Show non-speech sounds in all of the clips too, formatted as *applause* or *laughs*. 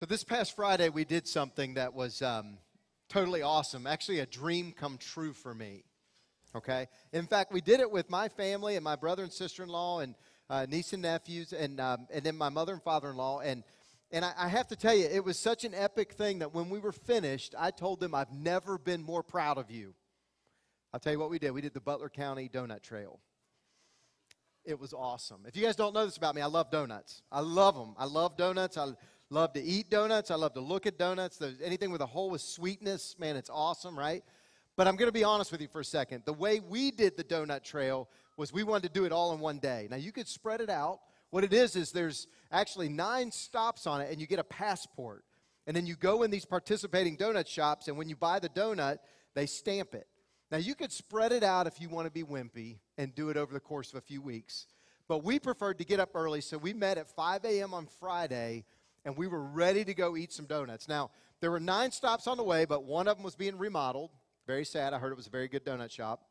So this past Friday, we did something that was um, totally awesome. Actually, a dream come true for me. Okay. In fact, we did it with my family and my brother and sister-in-law and uh, niece and nephews, and um, and then my mother and father-in-law. And and I, I have to tell you, it was such an epic thing that when we were finished, I told them I've never been more proud of you. I'll tell you what we did. We did the Butler County Donut Trail. It was awesome. If you guys don't know this about me, I love donuts. I love them. I love donuts. I love to eat donuts. I love to look at donuts. There's anything with a hole with sweetness, man, it's awesome, right? But I'm going to be honest with you for a second. The way we did the donut trail was we wanted to do it all in one day. Now, you could spread it out. What it is, is there's actually nine stops on it, and you get a passport. And then you go in these participating donut shops, and when you buy the donut, they stamp it. Now, you could spread it out if you want to be wimpy and do it over the course of a few weeks. But we preferred to get up early, so we met at 5 a.m. on Friday and we were ready to go eat some donuts. Now, there were nine stops on the way, but one of them was being remodeled. Very sad. I heard it was a very good donut shop.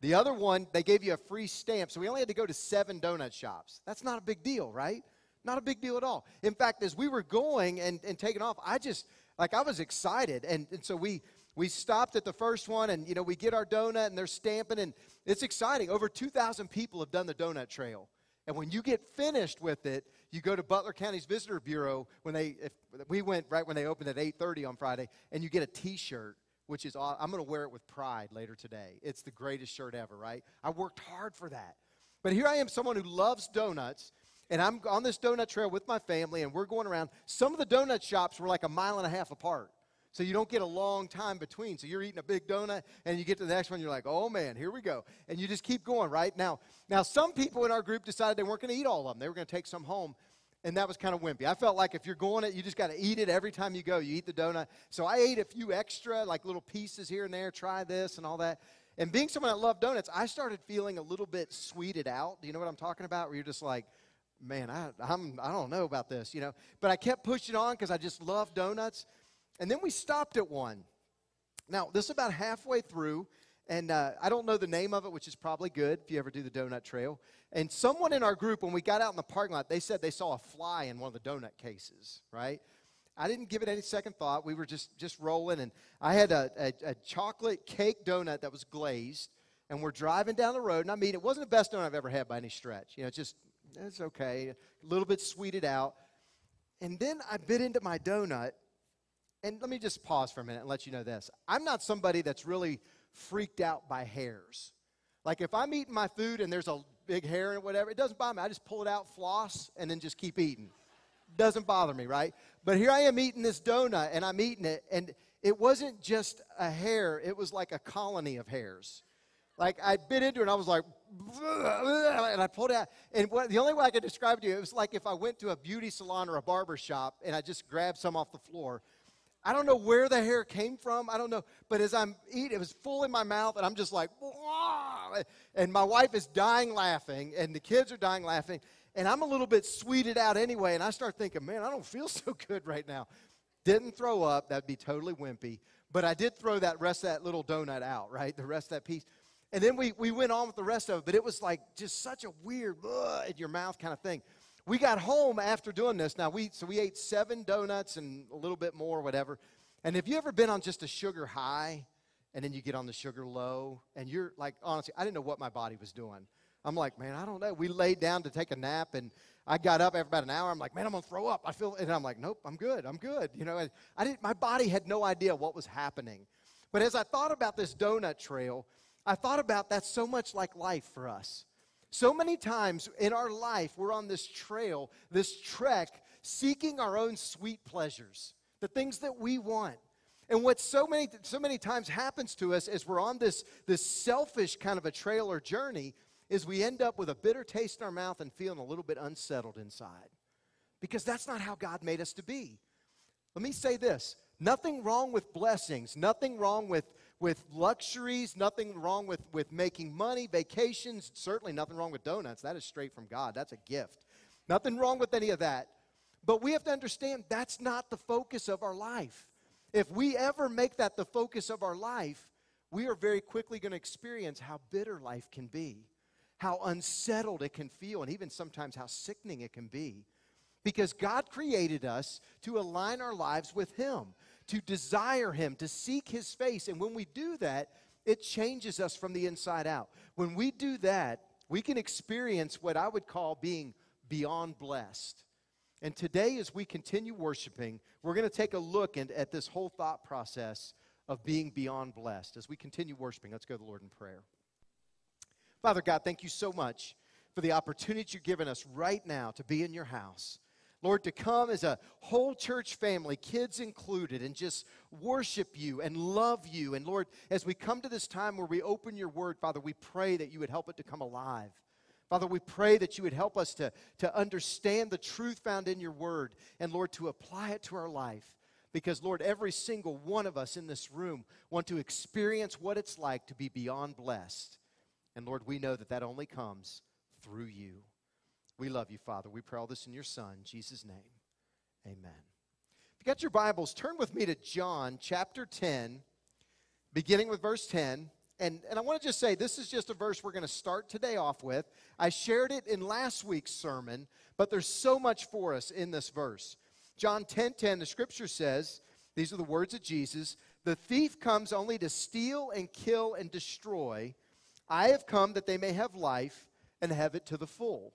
The other one, they gave you a free stamp, so we only had to go to seven donut shops. That's not a big deal, right? Not a big deal at all. In fact, as we were going and, and taking off, I just, like, I was excited. And, and so we, we stopped at the first one, and, you know, we get our donut, and they're stamping, and it's exciting. Over 2,000 people have done the donut trail. And when you get finished with it, you go to Butler County's Visitor Bureau when they, if, we went right when they opened at 8.30 on Friday, and you get a t-shirt, which is, I'm going to wear it with pride later today. It's the greatest shirt ever, right? I worked hard for that. But here I am, someone who loves donuts, and I'm on this donut trail with my family, and we're going around. Some of the donut shops were like a mile and a half apart. So you don't get a long time between. So you're eating a big donut and you get to the next one, you're like, oh man, here we go. And you just keep going, right? Now, now some people in our group decided they weren't going to eat all of them. They were going to take some home. And that was kind of wimpy. I felt like if you're going it, you just got to eat it every time you go. You eat the donut. So I ate a few extra, like little pieces here and there, try this and all that. And being someone that loved donuts, I started feeling a little bit sweeted out. Do you know what I'm talking about? Where you're just like, man, I, I'm, I don't know about this, you know. But I kept pushing on because I just love donuts. And then we stopped at one. Now, this is about halfway through, and uh, I don't know the name of it, which is probably good if you ever do the donut trail. And someone in our group, when we got out in the parking lot, they said they saw a fly in one of the donut cases, right? I didn't give it any second thought. We were just just rolling, and I had a, a, a chocolate cake donut that was glazed, and we're driving down the road. And I mean, it wasn't the best donut I've ever had by any stretch. You know, it's just it's okay, a little bit sweeted out. And then I bit into my donut, and let me just pause for a minute and let you know this. I'm not somebody that's really freaked out by hairs. Like if I'm eating my food and there's a big hair and whatever, it doesn't bother me. I just pull it out, floss, and then just keep eating. Doesn't bother me, right? But here I am eating this donut and I'm eating it, and it wasn't just a hair, it was like a colony of hairs. Like I bit into it and I was like, and I pulled it out. And what, the only way I could describe it to you, it was like if I went to a beauty salon or a barber shop and I just grabbed some off the floor I don't know where the hair came from. I don't know. But as I'm eating, it was full in my mouth, and I'm just like, Wah! and my wife is dying laughing, and the kids are dying laughing, and I'm a little bit sweeted out anyway. And I start thinking, man, I don't feel *laughs* so good right now. Didn't throw up. That'd be totally wimpy. But I did throw that rest of that little donut out, right? The rest of that piece. And then we, we went on with the rest of it, but it was like just such a weird, in your mouth kind of thing we got home after doing this. Now we so we ate seven donuts and a little bit more, whatever. And have you ever been on just a sugar high, and then you get on the sugar low, and you're like, honestly, I didn't know what my body was doing. I'm like, man, I don't know. We laid down to take a nap, and I got up after about an hour. I'm like, man, I'm gonna throw up. I feel, and I'm like, nope, I'm good. I'm good. You know, I didn't. My body had no idea what was happening. But as I thought about this donut trail, I thought about that's so much like life for us. So many times in our life, we're on this trail, this trek, seeking our own sweet pleasures, the things that we want. And what so many, so many times happens to us as we're on this, this selfish kind of a trail or journey is we end up with a bitter taste in our mouth and feeling a little bit unsettled inside. Because that's not how God made us to be. Let me say this nothing wrong with blessings, nothing wrong with with luxuries, nothing wrong with, with making money, vacations, certainly nothing wrong with donuts. That is straight from God. That's a gift. Nothing wrong with any of that. But we have to understand that's not the focus of our life. If we ever make that the focus of our life, we are very quickly going to experience how bitter life can be, how unsettled it can feel, and even sometimes how sickening it can be. because God created us to align our lives with Him, to desire Him, to seek His face. And when we do that, it changes us from the inside out. When we do that, we can experience what I would call being beyond blessed. And today, as we continue worshiping, we're going to take a look at, at this whole thought process of being beyond blessed. As we continue worshiping, let's go to the Lord in prayer. Father God, thank you so much for the opportunity you've given us right now to be in your house. Lord, to come as a whole church family, kids included, and just worship you and love you. And Lord, as we come to this time where we open your word, Father, we pray that you would help it to come alive. Father, we pray that you would help us to, to understand the truth found in your word and, Lord, to apply it to our life. Because, Lord, every single one of us in this room want to experience what it's like to be beyond blessed. And, Lord, we know that that only comes through you. We love you, Father. We pray all this in your Son, Jesus' name. Amen. If you got your Bibles, turn with me to John chapter 10, beginning with verse 10. And, and I want to just say, this is just a verse we're going to start today off with. I shared it in last week's sermon, but there's so much for us in this verse. John 10 10, the scripture says, these are the words of Jesus The thief comes only to steal and kill and destroy. I have come that they may have life and have it to the full.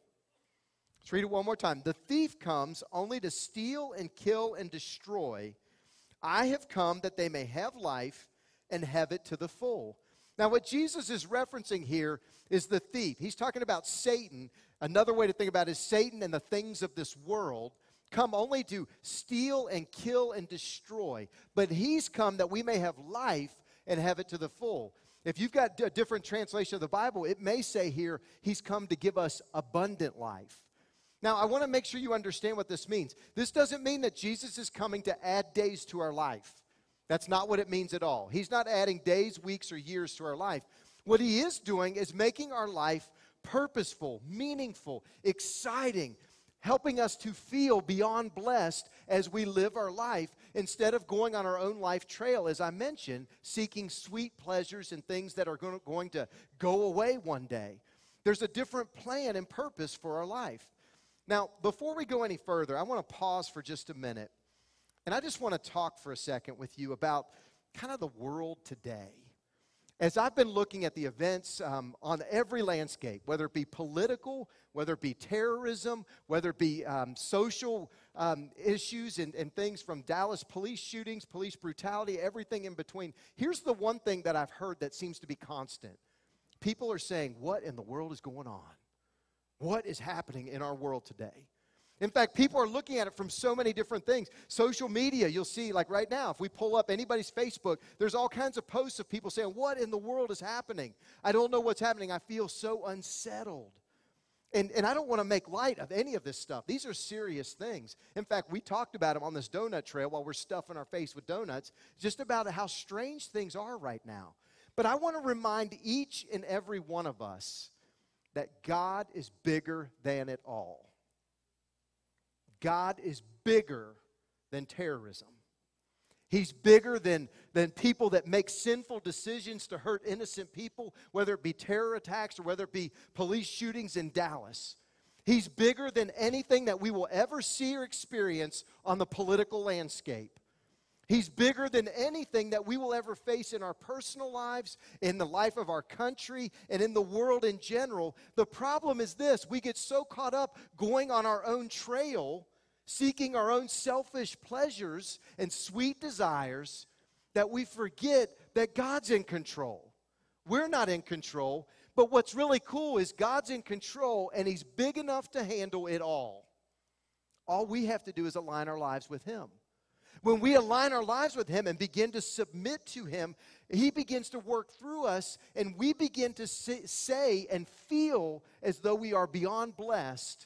Let's read it one more time. The thief comes only to steal and kill and destroy. I have come that they may have life and have it to the full. Now, what Jesus is referencing here is the thief. He's talking about Satan. Another way to think about it is Satan and the things of this world come only to steal and kill and destroy. But he's come that we may have life and have it to the full. If you've got a different translation of the Bible, it may say here, He's come to give us abundant life. Now, I want to make sure you understand what this means. This doesn't mean that Jesus is coming to add days to our life. That's not what it means at all. He's not adding days, weeks, or years to our life. What He is doing is making our life purposeful, meaningful, exciting, helping us to feel beyond blessed as we live our life instead of going on our own life trail, as I mentioned, seeking sweet pleasures and things that are going to go away one day. There's a different plan and purpose for our life. Now, before we go any further, I want to pause for just a minute. And I just want to talk for a second with you about kind of the world today. As I've been looking at the events um, on every landscape, whether it be political, whether it be terrorism, whether it be um, social um, issues and, and things from Dallas police shootings, police brutality, everything in between, here's the one thing that I've heard that seems to be constant. People are saying, What in the world is going on? What is happening in our world today? In fact, people are looking at it from so many different things. Social media, you'll see, like right now, if we pull up anybody's Facebook, there's all kinds of posts of people saying, What in the world is happening? I don't know what's happening. I feel so unsettled. And, and I don't want to make light of any of this stuff. These are serious things. In fact, we talked about them on this donut trail while we're stuffing our face with donuts, just about how strange things are right now. But I want to remind each and every one of us that God is bigger than it all. God is bigger than terrorism. He's bigger than, than people that make sinful decisions to hurt innocent people, whether it be terror attacks or whether it be police shootings in Dallas. He's bigger than anything that we will ever see or experience on the political landscape. He's bigger than anything that we will ever face in our personal lives, in the life of our country, and in the world in general. The problem is this we get so caught up going on our own trail, seeking our own selfish pleasures and sweet desires, that we forget that God's in control. We're not in control, but what's really cool is God's in control and He's big enough to handle it all. All we have to do is align our lives with Him. When we align our lives with Him and begin to submit to Him, He begins to work through us, and we begin to say and feel as though we are beyond blessed,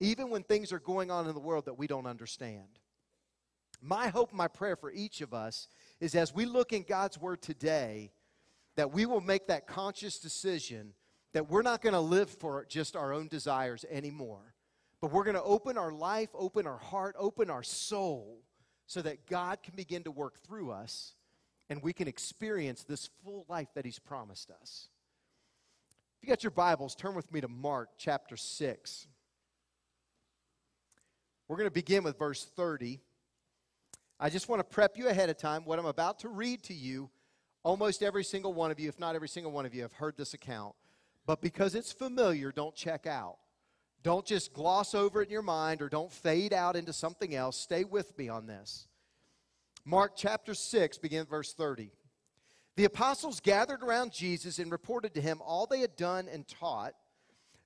even when things are going on in the world that we don't understand. My hope, my prayer for each of us is as we look in God's Word today, that we will make that conscious decision that we're not going to live for just our own desires anymore, but we're going to open our life, open our heart, open our soul so that God can begin to work through us and we can experience this full life that He's promised us. If you got your Bibles, turn with me to Mark chapter 6. We're going to begin with verse 30. I just want to prep you ahead of time. What I'm about to read to you, almost every single one of you, if not every single one of you, have heard this account. But because it's familiar, don't check out. Don't just gloss over it in your mind or don't fade out into something else. Stay with me on this. Mark chapter 6, begin verse 30. The apostles gathered around Jesus and reported to him all they had done and taught.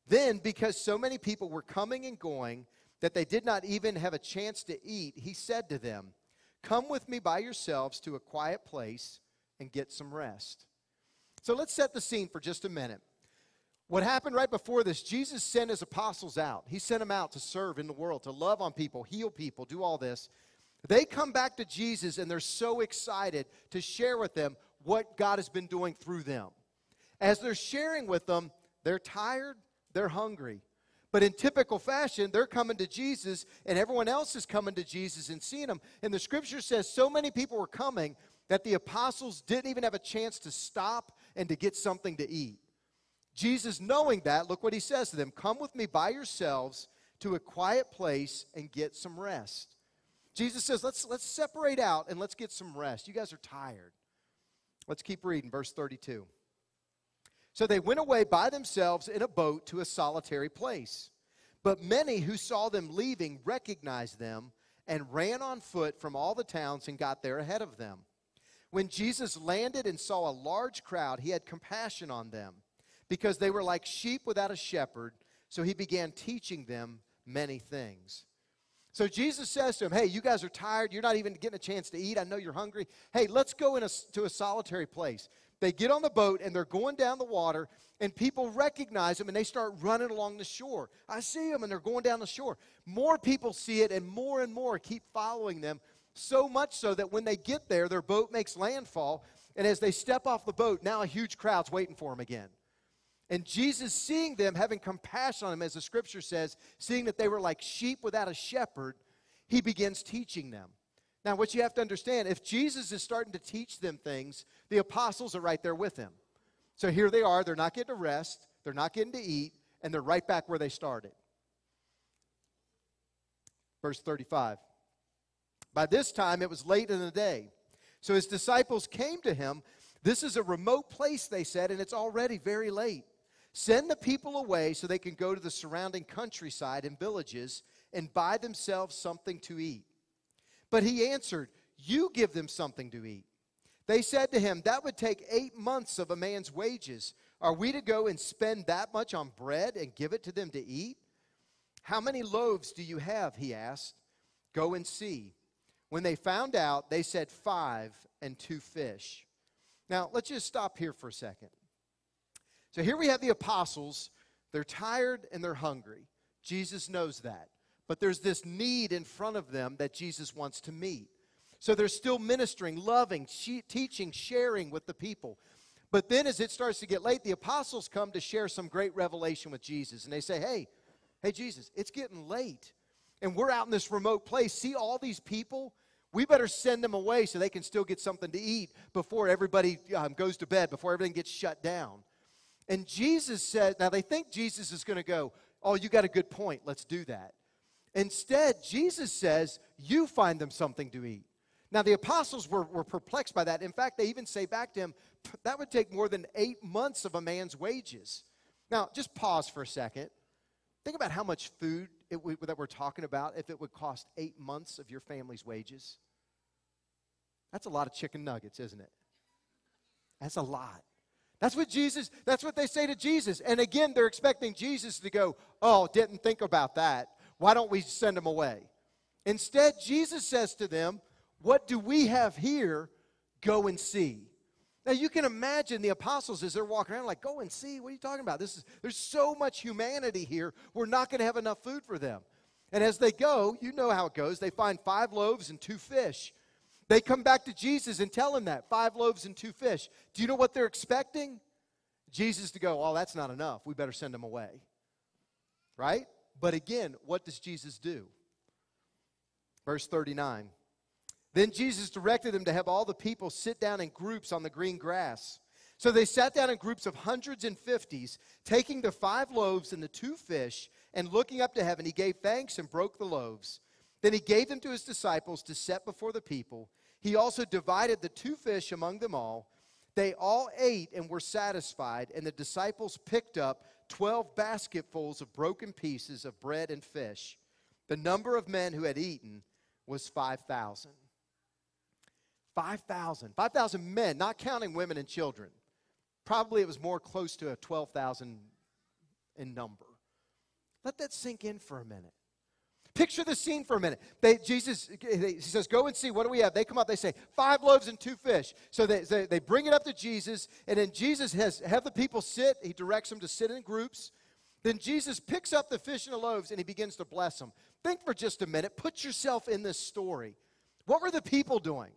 Then, because so many people were coming and going that they did not even have a chance to eat, he said to them, Come with me by yourselves to a quiet place and get some rest. So let's set the scene for just a minute. What happened right before this, Jesus sent his apostles out. He sent them out to serve in the world, to love on people, heal people, do all this. They come back to Jesus and they're so excited to share with them what God has been doing through them. As they're sharing with them, they're tired, they're hungry. But in typical fashion, they're coming to Jesus, and everyone else is coming to Jesus and seeing him. And the scripture says so many people were coming that the apostles didn't even have a chance to stop and to get something to eat. Jesus, knowing that, look what he says to them Come with me by yourselves to a quiet place and get some rest. Jesus says, let's, let's separate out and let's get some rest. You guys are tired. Let's keep reading, verse 32. So they went away by themselves in a boat to a solitary place. But many who saw them leaving recognized them and ran on foot from all the towns and got there ahead of them. When Jesus landed and saw a large crowd, he had compassion on them because they were like sheep without a shepherd. So he began teaching them many things. So Jesus says to them, Hey, you guys are tired. You're not even getting a chance to eat. I know you're hungry. Hey, let's go into a solitary place. They get on the boat and they're going down the water, and people recognize them and they start running along the shore. I see them and they're going down the shore. More people see it, and more and more keep following them. So much so that when they get there, their boat makes landfall, and as they step off the boat, now a huge crowd's waiting for them again. And Jesus, seeing them, having compassion on them, as the scripture says, seeing that they were like sheep without a shepherd, he begins teaching them. Now, what you have to understand, if Jesus is starting to teach them things, the apostles are right there with him. So here they are, they're not getting to rest, they're not getting to eat, and they're right back where they started. Verse 35. By this time, it was late in the day. So his disciples came to him. This is a remote place, they said, and it's already very late. Send the people away so they can go to the surrounding countryside and villages and buy themselves something to eat. But he answered, You give them something to eat. They said to him, That would take eight months of a man's wages. Are we to go and spend that much on bread and give it to them to eat? How many loaves do you have? He asked. Go and see. When they found out, they said, Five and two fish. Now, let's just stop here for a second. So here we have the apostles. They're tired and they're hungry. Jesus knows that. But there's this need in front of them that Jesus wants to meet. So they're still ministering, loving, teaching, sharing with the people. But then as it starts to get late, the apostles come to share some great revelation with Jesus. And they say, Hey, hey, Jesus, it's getting late. And we're out in this remote place. See all these people? We better send them away so they can still get something to eat before everybody um, goes to bed, before everything gets shut down. And Jesus said, now they think Jesus is going to go, Oh, you got a good point. Let's do that. Instead, Jesus says, You find them something to eat. Now, the apostles were, were perplexed by that. In fact, they even say back to him, That would take more than eight months of a man's wages. Now, just pause for a second. Think about how much food that we're talking about if it would cost eight months of your family's wages. That's a lot of chicken nuggets, isn't it? That's a lot. That's what Jesus, that's what they say to Jesus. And again, they're expecting Jesus to go, Oh, didn't think about that. Why don't we send them away? Instead, Jesus says to them, What do we have here? Go and see. Now you can imagine the apostles as they're walking around like, go and see. What are you talking about? This is there's so much humanity here. We're not going to have enough food for them. And as they go, you know how it goes. They find five loaves and two fish. They come back to Jesus and tell him that five loaves and two fish. Do you know what they're expecting? Jesus to go, oh, that's not enough. We better send them away. Right? But again, what does Jesus do? Verse 39. Then Jesus directed them to have all the people sit down in groups on the green grass. So they sat down in groups of hundreds and fifties, taking the five loaves and the two fish, and looking up to heaven, he gave thanks and broke the loaves. Then he gave them to his disciples to set before the people. He also divided the two fish among them all. They all ate and were satisfied, and the disciples picked up 12 basketfuls of broken pieces of bread and fish. The number of men who had eaten was 5,000. 5,000. 5,000 men, not counting women and children. Probably it was more close to a 12,000 in number. Let that sink in for a minute. Picture the scene for a minute. They, Jesus, he says, Go and see, what do we have? They come up, they say, Five loaves and two fish. So they, they, they bring it up to Jesus, and then Jesus has have the people sit. He directs them to sit in groups. Then Jesus picks up the fish and the loaves and he begins to bless them. Think for just a minute. Put yourself in this story. What were the people doing?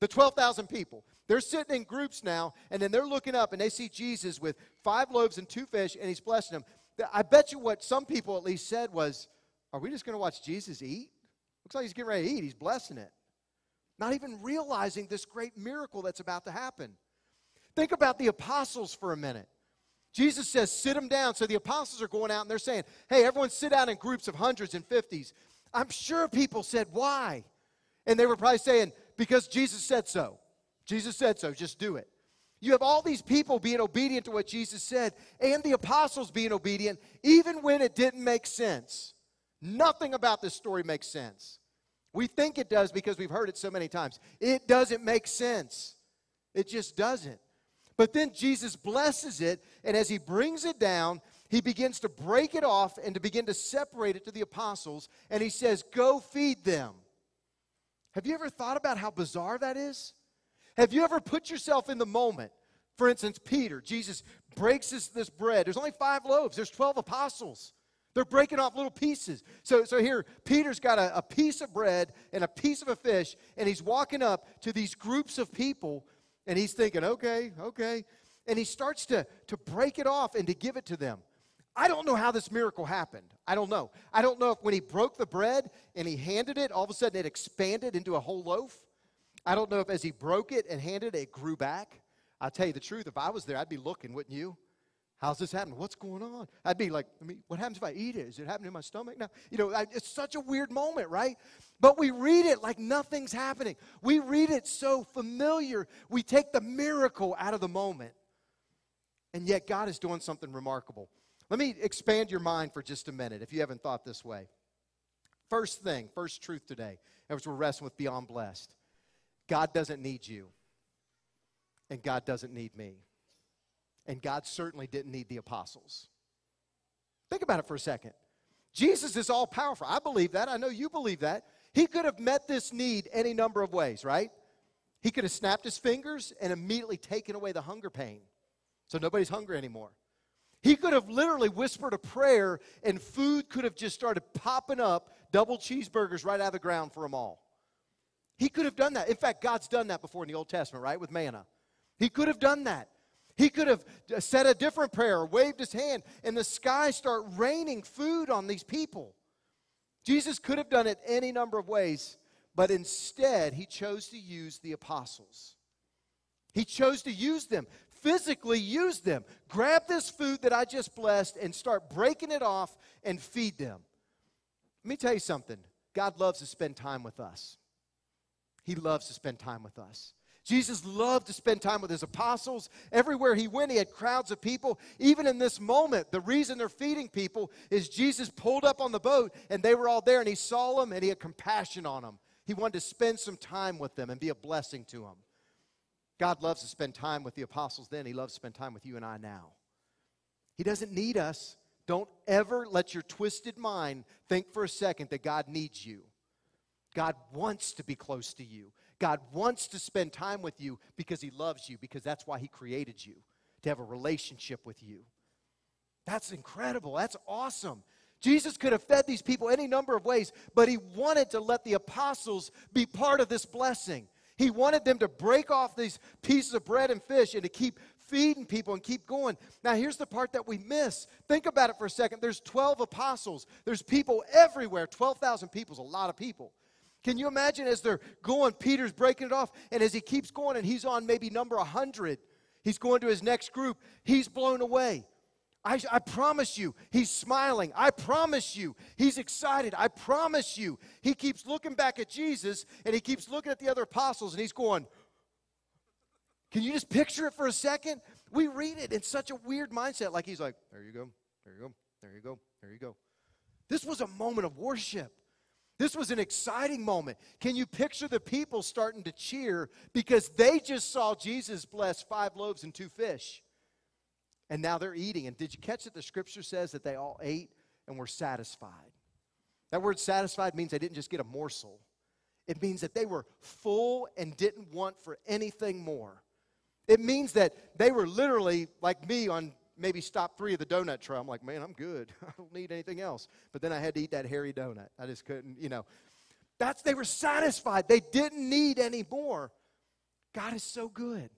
The 12,000 people. They're sitting in groups now, and then they're looking up and they see Jesus with five loaves and two fish, and he's blessing them. I bet you what some people at least said was, Are we just going to watch Jesus eat? Looks like he's getting ready to eat. He's blessing it. Not even realizing this great miracle that's about to happen. Think about the apostles for a minute. Jesus says, Sit them down. So the apostles are going out and they're saying, Hey, everyone sit down in groups of hundreds and fifties. I'm sure people said, Why? And they were probably saying, Because Jesus said so. Jesus said so. Just do it. You have all these people being obedient to what Jesus said and the apostles being obedient, even when it didn't make sense. Nothing about this story makes sense. We think it does because we've heard it so many times. It doesn't make sense. It just doesn't. But then Jesus blesses it, and as he brings it down, he begins to break it off and to begin to separate it to the apostles, and he says, Go feed them. Have you ever thought about how bizarre that is? Have you ever put yourself in the moment? For instance, Peter, Jesus breaks this, this bread. There's only five loaves, there's 12 apostles. They're breaking off little pieces. So, so here, Peter's got a, a piece of bread and a piece of a fish, and he's walking up to these groups of people, and he's thinking, okay, okay. And he starts to, to break it off and to give it to them. I don't know how this miracle happened. I don't know. I don't know if when he broke the bread and he handed it, all of a sudden it expanded into a whole loaf. I don't know if as he broke it and handed it, it grew back. I'll tell you the truth. If I was there, I'd be looking, wouldn't you? How's this happening? What's going on? I'd be like, I mean, what happens if I eat it? Is it happening in my stomach now? You know, I, it's such a weird moment, right? But we read it like nothing's happening. We read it so familiar. We take the miracle out of the moment. And yet, God is doing something remarkable. Let me expand your mind for just a minute if you haven't thought this way. First thing, first truth today, as we're wrestling with Beyond Blessed God doesn't need you, and God doesn't need me. And God certainly didn't need the apostles. Think about it for a second. Jesus is all powerful. I believe that. I know you believe that. He could have met this need any number of ways, right? He could have snapped his fingers and immediately taken away the hunger pain. So nobody's hungry anymore. He could have literally whispered a prayer and food could have just started popping up, double cheeseburgers right out of the ground for them all. He could have done that. In fact, God's done that before in the Old Testament, right? With manna. He could have done that. He could have said a different prayer, waved his hand, and the sky start raining food on these people. Jesus could have done it any number of ways, but instead, he chose to use the apostles. He chose to use them, physically use them. Grab this food that I just blessed and start breaking it off and feed them. Let me tell you something God loves to spend time with us. He loves to spend time with us. Jesus loved to spend time with his apostles. Everywhere he went, he had crowds of people. Even in this moment, the reason they're feeding people is Jesus pulled up on the boat and they were all there and he saw them and he had compassion on them. He wanted to spend some time with them and be a blessing to them. God loves to spend time with the apostles then. He loves to spend time with you and I now. He doesn't need us. Don't ever let your twisted mind think for a second that God needs you. God wants to be close to you. God wants to spend time with you because He loves you, because that's why He created you, to have a relationship with you. That's incredible. That's awesome. Jesus could have fed these people any number of ways, but He wanted to let the apostles be part of this blessing. He wanted them to break off these pieces of bread and fish and to keep feeding people and keep going. Now, here's the part that we miss. Think about it for a second. There's 12 apostles, there's people everywhere. 12,000 people is a lot of people. Can you imagine as they're going, Peter's breaking it off, and as he keeps going and he's on maybe number 100, he's going to his next group, he's blown away. I, I, promise you, he's smiling. I promise you, he's excited. I promise you. He keeps looking back at Jesus and he keeps looking at the other apostles and he's going, Can you just picture it for a second? We read it in such a weird mindset. Like he's like, There you go, there you go, there you go, there you go. This was a moment of worship. This was an exciting moment. Can you picture the people starting to cheer because they just saw Jesus bless five loaves and two fish? And now they're eating. And did you catch that the scripture says that they all ate and were satisfied? That word satisfied means they didn't just get a morsel, it means that they were full and didn't want for anything more. It means that they were literally like me on maybe stop three of the donut trail. I'm like, man, I'm good. *laughs* I don't need anything else. But then I had to eat that hairy donut. I just couldn't, you know. That's they were satisfied. They didn't need any more. God is so good.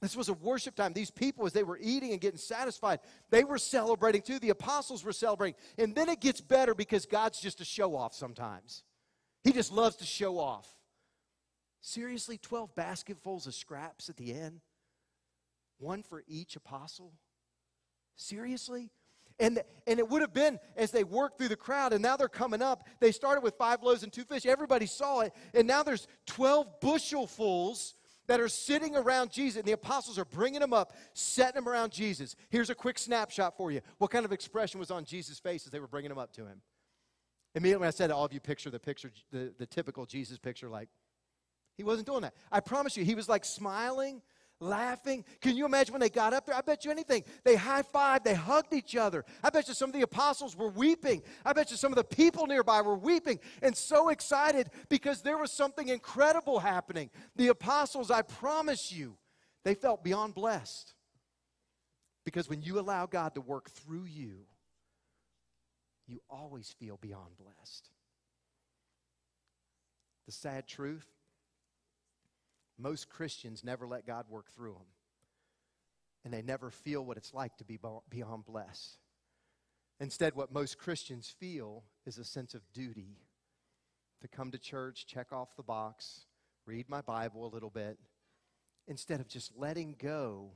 This was a worship time. These people, as they were eating and getting satisfied, they were celebrating too. The apostles were celebrating. And then it gets better because God's just a show off sometimes. He just loves to show off. Seriously, 12 basketfuls of scraps at the end? One for each apostle? Seriously? And, and it would have been as they worked through the crowd, and now they're coming up. They started with five loaves and two fish. Everybody saw it. And now there's 12 bushelfuls that are sitting around Jesus, and the apostles are bringing them up, setting them around Jesus. Here's a quick snapshot for you. What kind of expression was on Jesus' face as they were bringing them up to him? Immediately I said all of you picture the picture, the, the typical Jesus picture, like, he wasn't doing that. I promise you, he was like smiling laughing. Can you imagine when they got up there? I bet you anything. They high fived, they hugged each other. I bet you some of the apostles were weeping. I bet you some of the people nearby were weeping and so excited because there was something incredible happening. The apostles, I promise you, they felt beyond blessed. Because when you allow God to work through you, you always feel beyond blessed. The sad truth most Christians never let God work through them. And they never feel what it's like to be beyond blessed. Instead, what most Christians feel is a sense of duty to come to church, check off the box, read my Bible a little bit, instead of just letting go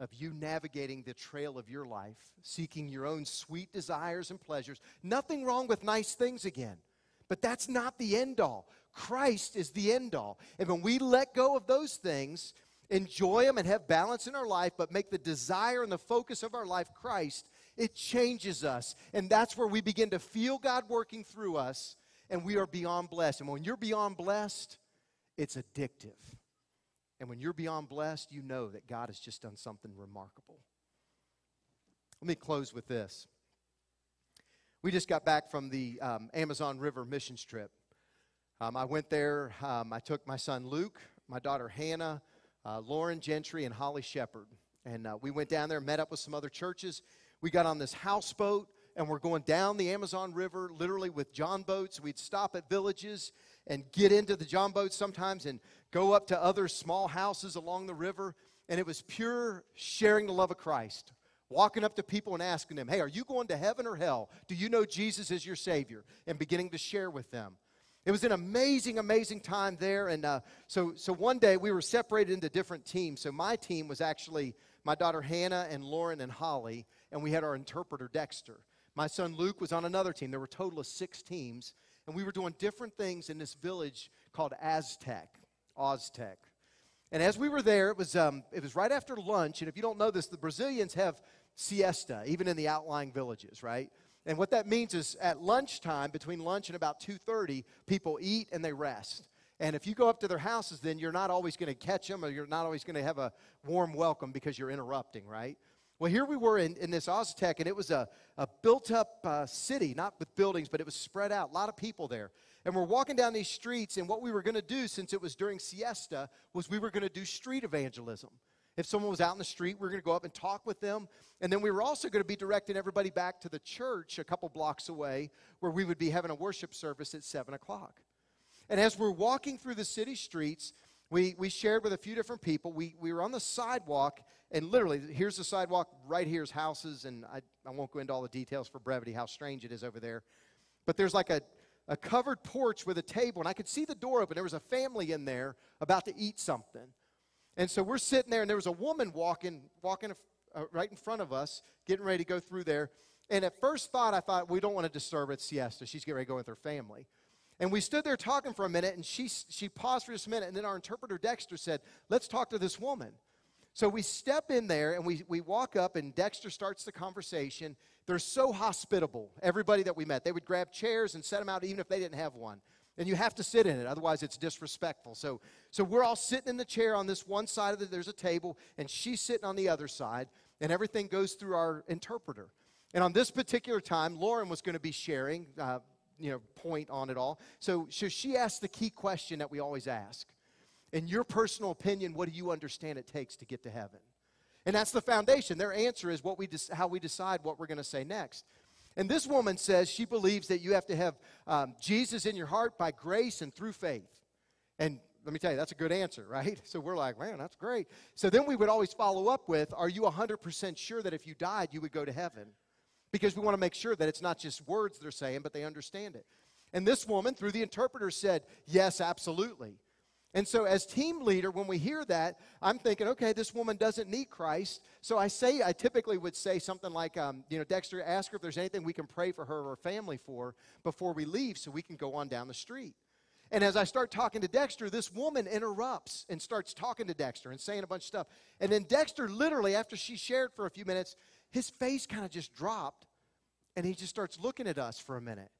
of you navigating the trail of your life, seeking your own sweet desires and pleasures. Nothing wrong with nice things again, but that's not the end all. Christ is the end all. And when we let go of those things, enjoy them and have balance in our life, but make the desire and the focus of our life Christ, it changes us. And that's where we begin to feel God working through us, and we are beyond blessed. And when you're beyond blessed, it's addictive. And when you're beyond blessed, you know that God has just done something remarkable. Let me close with this. We just got back from the um, Amazon River missions trip. Um, I went there. Um, I took my son Luke, my daughter Hannah, uh, Lauren Gentry, and Holly Shepard. And uh, we went down there, met up with some other churches. We got on this houseboat, and we're going down the Amazon River, literally with John boats. We'd stop at villages and get into the John boats sometimes and go up to other small houses along the river. And it was pure sharing the love of Christ walking up to people and asking them, Hey, are you going to heaven or hell? Do you know Jesus is your Savior? And beginning to share with them. It was an amazing, amazing time there. And uh, so, so one day we were separated into different teams. So my team was actually my daughter Hannah and Lauren and Holly, and we had our interpreter Dexter. My son Luke was on another team. There were a total of six teams, and we were doing different things in this village called Aztec. Aztec. And as we were there, it was, um, it was right after lunch. And if you don't know this, the Brazilians have siesta, even in the outlying villages, right? And what that means is at lunchtime, between lunch and about 2:30, people eat and they rest. And if you go up to their houses, then you're not always going to catch them or you're not always going to have a warm welcome because you're interrupting, right? Well, here we were in, in this Aztec, and it was a, a built up uh, city, not with buildings, but it was spread out, a lot of people there. And we're walking down these streets, and what we were going to do, since it was during siesta, was we were going to do street evangelism. If someone was out in the street, we were going to go up and talk with them. And then we were also going to be directing everybody back to the church a couple blocks away where we would be having a worship service at 7 o'clock. And as we're walking through the city streets, we, we shared with a few different people. We, we were on the sidewalk, and literally, here's the sidewalk, right here's houses, and I, I won't go into all the details for brevity, how strange it is over there. But there's like a, a covered porch with a table, and I could see the door open. There was a family in there about to eat something. And so we're sitting there, and there was a woman walking, walking uh, right in front of us, getting ready to go through there. And at first thought, I thought, we don't want to disturb her at siesta. She's getting ready to go with her family. And we stood there talking for a minute, and she, she paused for just a minute, and then our interpreter, Dexter, said, Let's talk to this woman. So we step in there, and we, we walk up, and Dexter starts the conversation. They're so hospitable, everybody that we met. They would grab chairs and set them out, even if they didn't have one. And you have to sit in it, otherwise it's disrespectful. So, so we're all sitting in the chair on this one side of the, there's a table, and she's sitting on the other side, and everything goes through our interpreter. And on this particular time, Lauren was going to be sharing, uh, you know, point on it all. So, so she asked the key question that we always ask. In your personal opinion, what do you understand it takes to get to heaven? And that's the foundation. Their answer is what we de- how we decide what we're going to say next. And this woman says she believes that you have to have um, Jesus in your heart by grace and through faith. And let me tell you, that's a good answer, *laughs* right? So we're like, man, that's great. So then we would always follow up with, are you 100% sure that if you died, you would go to heaven? Because we want to make sure that it's not just words they're saying, but they understand it. And this woman, through the interpreter, said, yes, absolutely. And so, as team leader, when we hear that, I'm thinking, okay, this woman doesn't need Christ. So I say, I typically would say something like, um, you know, Dexter, ask her if there's anything we can pray for her or her family for before we leave so we can go on down the street. And as I start talking to Dexter, this woman interrupts and starts talking to Dexter and saying a bunch of stuff. And then Dexter, literally, after she shared for a few minutes, his face kind of just dropped and he just starts looking at us for a minute.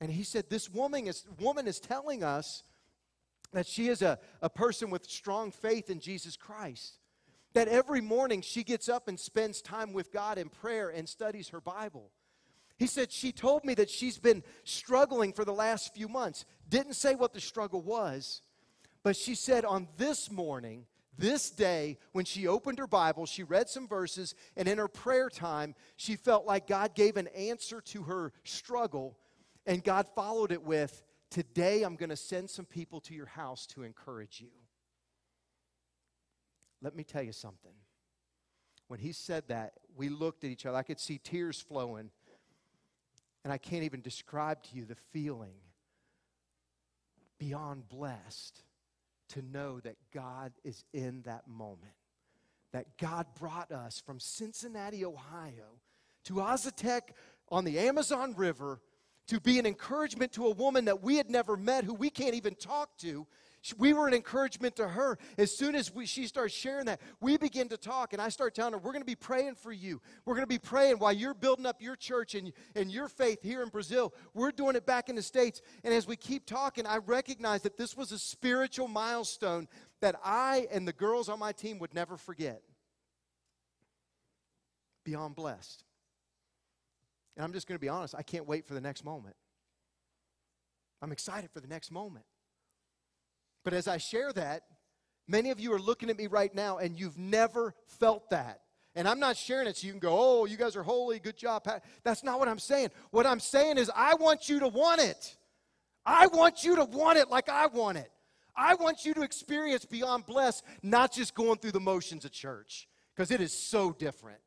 And he said, This woman is, woman is telling us that she is a, a person with strong faith in Jesus Christ. That every morning she gets up and spends time with God in prayer and studies her Bible. He said, She told me that she's been struggling for the last few months. Didn't say what the struggle was, but she said on this morning, this day, when she opened her Bible, she read some verses, and in her prayer time, she felt like God gave an answer to her struggle, and God followed it with, Today, I'm going to send some people to your house to encourage you. Let me tell you something. When he said that, we looked at each other. I could see tears flowing. And I can't even describe to you the feeling beyond blessed to know that God is in that moment. That God brought us from Cincinnati, Ohio to Azatec on the Amazon River to be an encouragement to a woman that we had never met, who we can't even talk to. We were an encouragement to her. As soon as we, she starts sharing that, we begin to talk, and I start telling her, We're going to be praying for you. We're going to be praying while you're building up your church and, and your faith here in Brazil. We're doing it back in the States. And as we keep talking, I recognize that this was a spiritual milestone that I and the girls on my team would never forget. Beyond blessed. And I'm just going to be honest, I can't wait for the next moment. I'm excited for the next moment. But as I share that, many of you are looking at me right now and you've never felt that. And I'm not sharing it so you can go, oh, you guys are holy, good job. That's not what I'm saying. What I'm saying is, I want you to want it. I want you to want it like I want it. I want you to experience beyond blessed, not just going through the motions of church, because it is so different.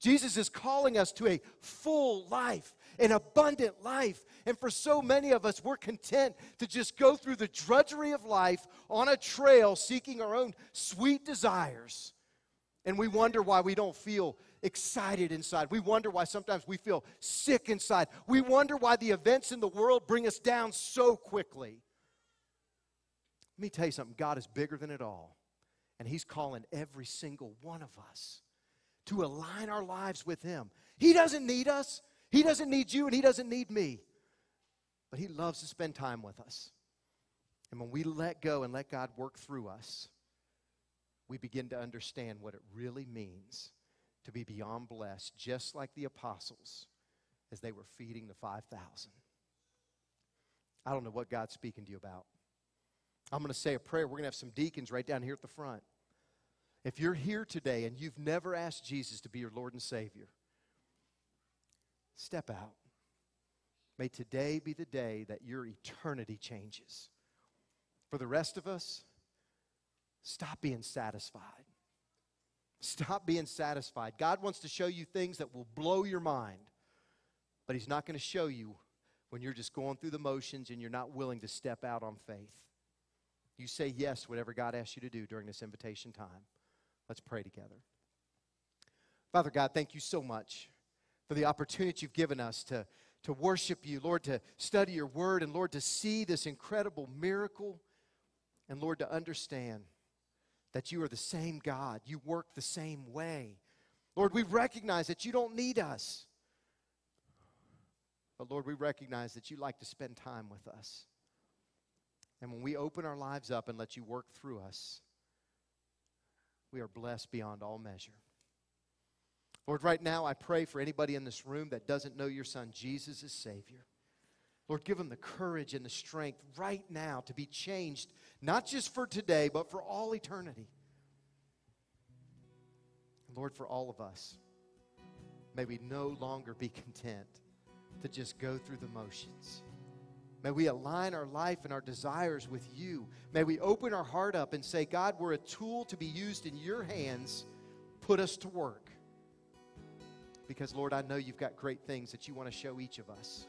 Jesus is calling us to a full life, an abundant life. And for so many of us, we're content to just go through the drudgery of life on a trail seeking our own sweet desires. And we wonder why we don't feel excited inside. We wonder why sometimes we feel sick inside. We wonder why the events in the world bring us down so quickly. Let me tell you something God is bigger than it all. And He's calling every single one of us to align our lives with Him. He doesn't need us, He doesn't need you, and He doesn't need me. But He loves to spend time with us. And when we let go and let God work through us, we begin to understand what it really means to be beyond blessed, just like the apostles as they were feeding the 5,000. I don't know what God's speaking to you about. I'm going to say a prayer. We're going to have some deacons right down here at the front. If you're here today and you've never asked Jesus to be your Lord and Savior, step out. May today be the day that your eternity changes. For the rest of us, stop being satisfied. Stop being satisfied. God wants to show you things that will blow your mind, but He's not going to show you when you're just going through the motions and you're not willing to step out on faith. You say yes, whatever God asks you to do during this invitation time. Let's pray together. Father God, thank you so much for the opportunity you've given us to, to worship you, Lord, to study your word, and Lord, to see this incredible miracle, and Lord, to understand that you are the same God. You work the same way. Lord, we recognize that you don't need us. But Lord, we recognize that you like to spend time with us. And when we open our lives up and let you work through us, we are blessed beyond all measure. Lord, right now I pray for anybody in this room that doesn't know your son Jesus as Savior. Lord, give them the courage and the strength right now to be changed, not just for today, but for all eternity. Lord, for all of us, may we no longer be content to just go through the motions. May we align our life and our desires with you. May we open our heart up and say, God, we're a tool to be used in your hands. Put us to work. Because, Lord, I know you've got great things that you want to show each of us.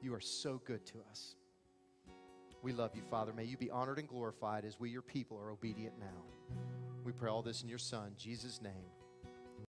You are so good to us. We love you, Father. May you be honored and glorified as we, your people, are obedient now. We pray all this in your Son, Jesus' name.